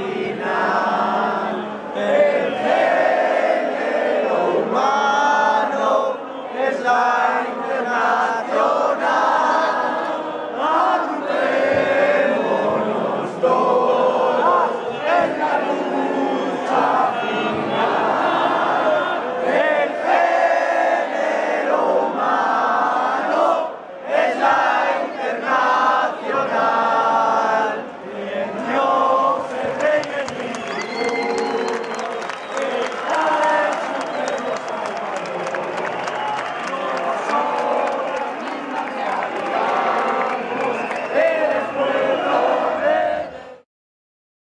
Amen.